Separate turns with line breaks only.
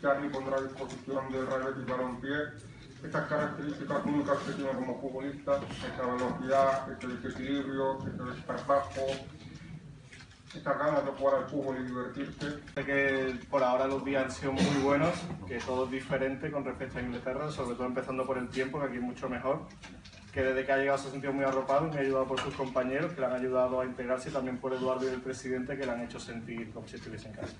Charlie pondrá a disposición de Rayo y Balompié estas características únicas que tiene como futbolista, esta velocidad, este desequilibrio, este desparpajo, estas ganas de jugar al fútbol y divertirse.
Sé que por ahora los días han sido muy buenos, que todo es diferente con respecto a Inglaterra, sobre todo empezando por el tiempo, que aquí es mucho mejor. Que desde que ha llegado se ha sentido muy arropado y me ha ayudado por sus compañeros, que le han ayudado a integrarse y también por Eduardo y el presidente, que le han hecho sentir como si estuviese en casa.